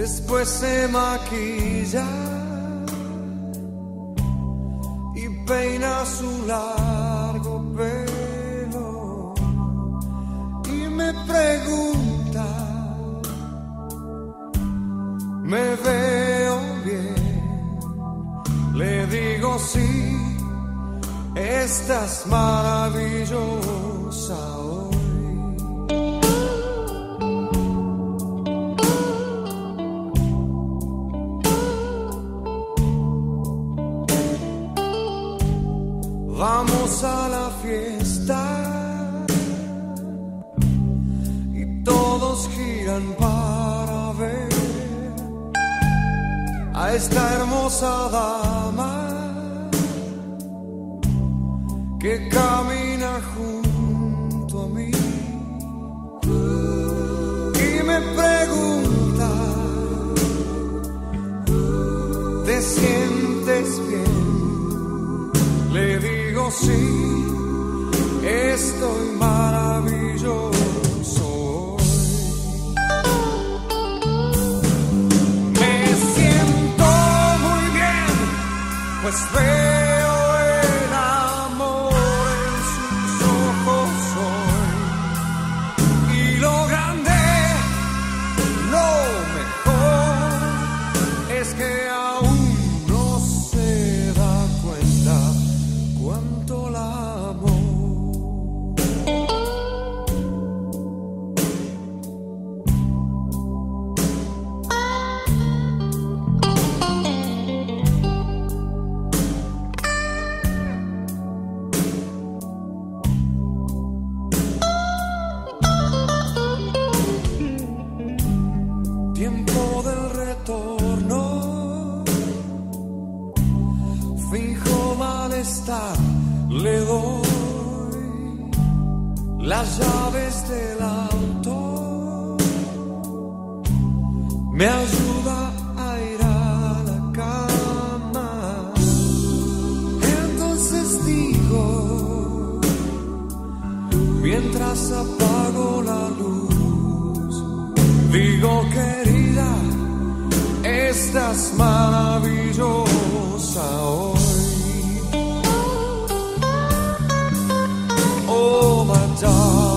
después se maquilla y peina su largo pelo y me pregunta, ¿me veo bien? Le digo sí, estás maravillosa Vamos a la fiesta y todos giran para ver a esta hermosa dama que camina junto a mí y me pregunta, ¿te sientes bien? Le digo sí, estoy maravilloso. Me siento muy bien, pues finjo malestar, le doy las llaves del auto, me ayuda a ir a la cama. Entonces digo, mientras apago la luz, digo querida, estás maravillosa hoy. Oh, my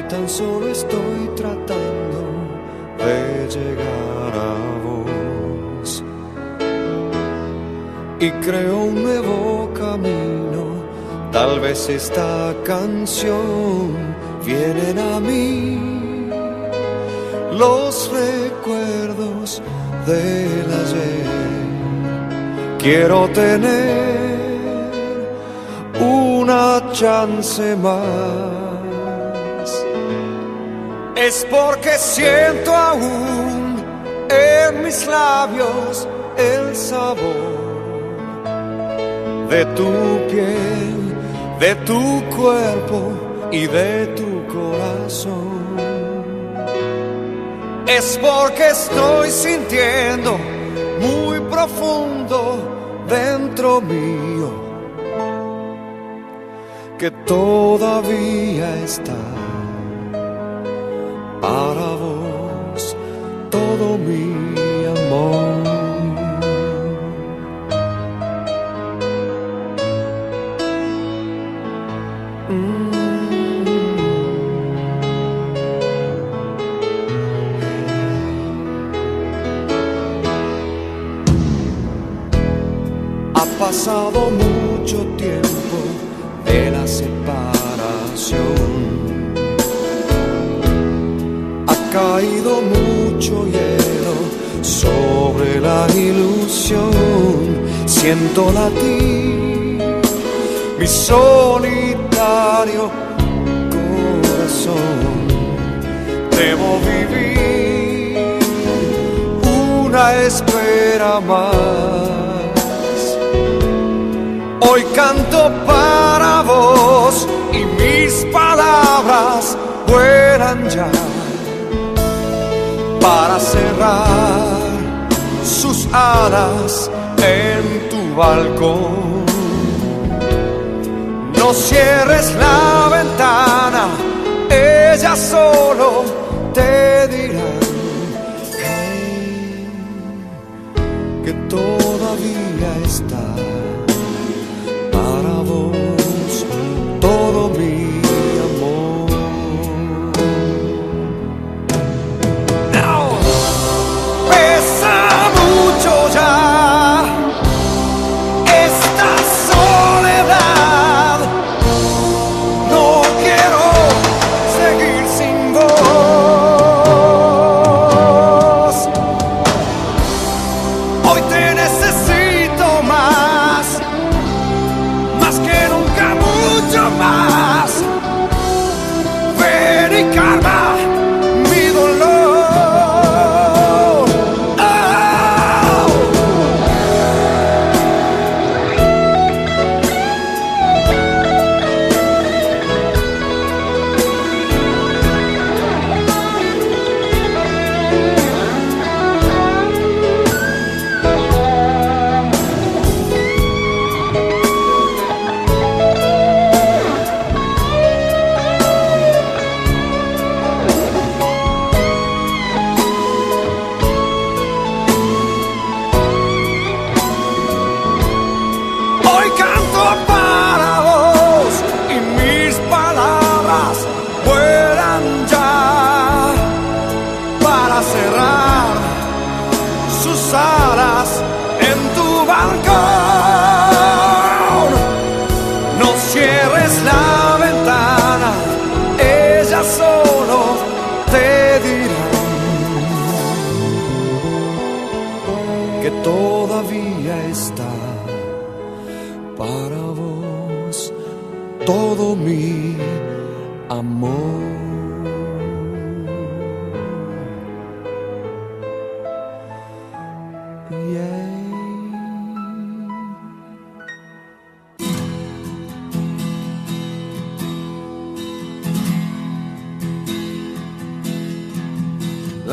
Hoy tan solo estoy tratando de llegar a vos y creo un nuevo camino. Tal vez esta canción vienen a mí los recuerdos del ayer. Quiero tener una chance más es porque siento aún en mis labios el sabor de tu piel, de tu cuerpo y de tu corazón. Es porque estoy sintiendo muy profundo dentro mío que todavía está Siento latir mi solitario corazón. Debo vivir una espera más. Hoy canto para vos y mis palabras vuelan ya para cerrar sus alas No cierres la ventana, ella solo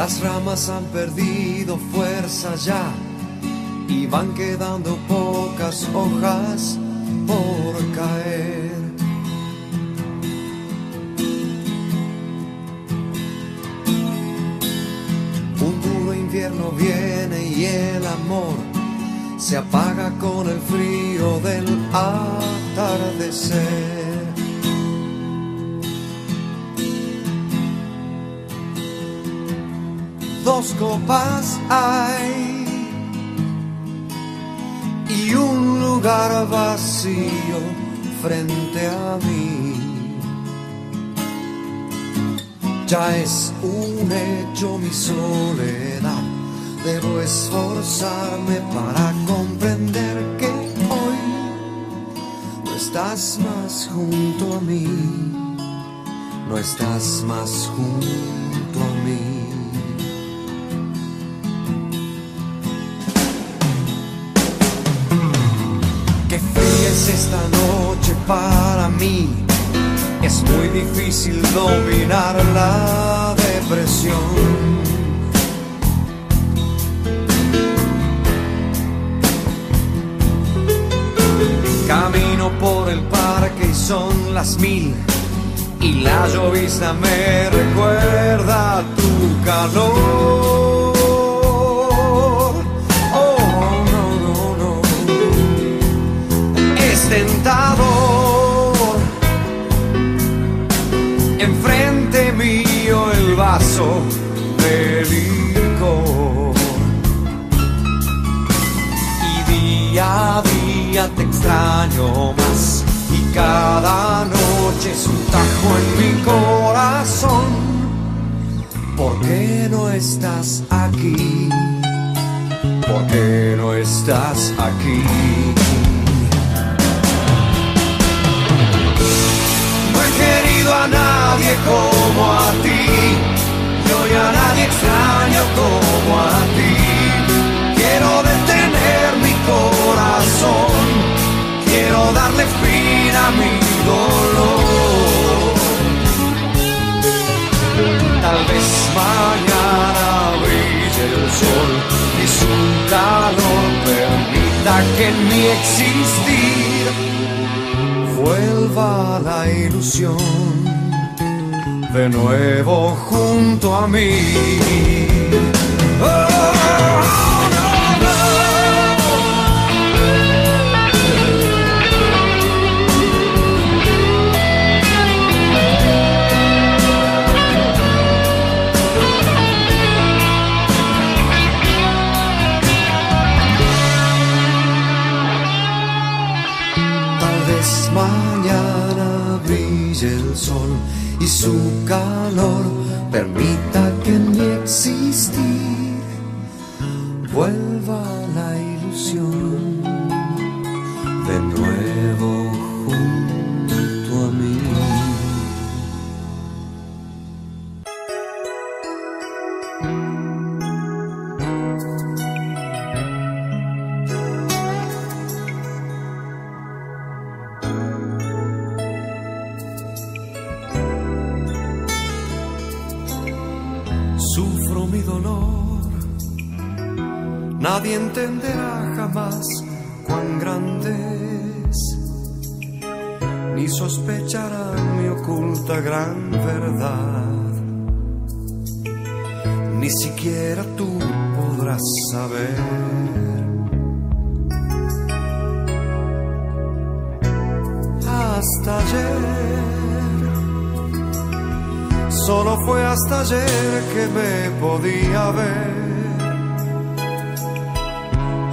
Las ramas han perdido fuerza ya y van quedando pocas hojas por caer. Un duro invierno viene y el amor se apaga con el frío del atardecer. Dos copas hay y un lugar vacío frente a mí. Ya es un hecho mi soledad, debo esforzarme para comprender que hoy no estás más junto a mí, no estás más junto Es muy difícil dominar la depresión. Camino por el parque y son las mil. Y la llovizna me recuerda tu calor. enfrente mío el vaso de licor. Y día a día te extraño más y cada noche es un tajo en mi corazón. ¿Por qué no estás aquí? ¿Por qué no estás aquí? Nadie como a ti, yo ya a nadie extraño como a ti. Quiero detener mi corazón, quiero darle fin a mi dolor. Tal vez mañana brille el sol y su calor permita que en mi existir vuelva la ilusión de nuevo junto a mí. Oh, ni sospechará mi oculta gran verdad, ni siquiera tú podrás saber. Hasta ayer Solo fue hasta ayer que me podía ver.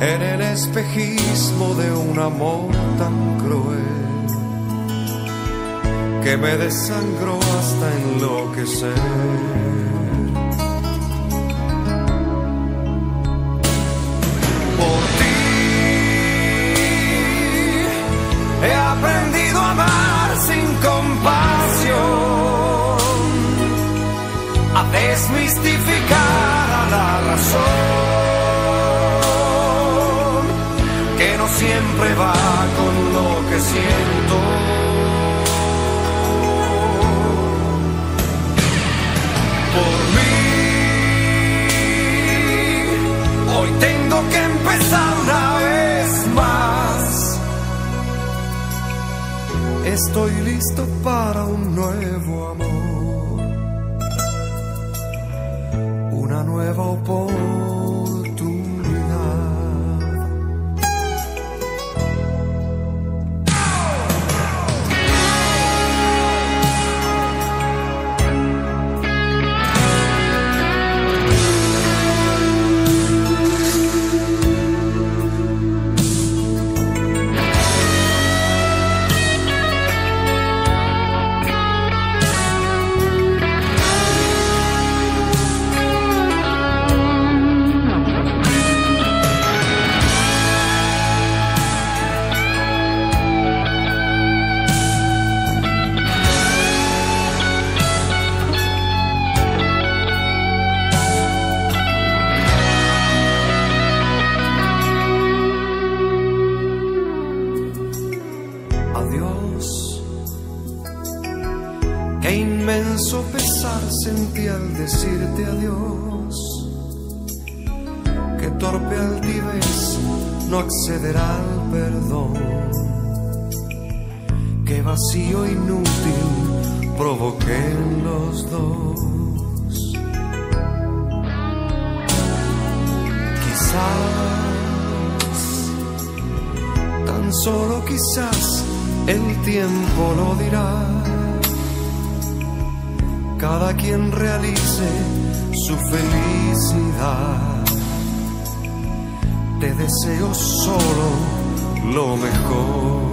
En el espejismo de un amor tan cruel que me desangró hasta enloquecer. Por ti he aprendido a amar sin compasión a desmistificar a la razón, que no siempre va con lo que siento. Estoy listo para un nuevo amor una nueva oportunidad. Decirte adiós. Qué torpe altivez no accederá al perdón. Qué vacío inútil provoqué en los dos. Quizás Tan solo quizás el tiempo lo dirá. Cada quien realice su felicidad. Te deseo solo lo mejor.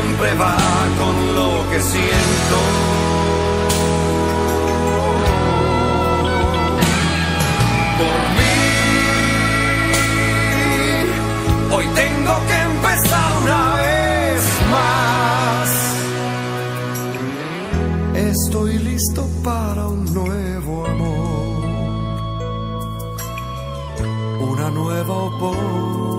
Siempre va con lo que siento. Por mí, hoy tengo que empezar una vez más. Estoy listo para un nuevo amor, una nueva oportunidad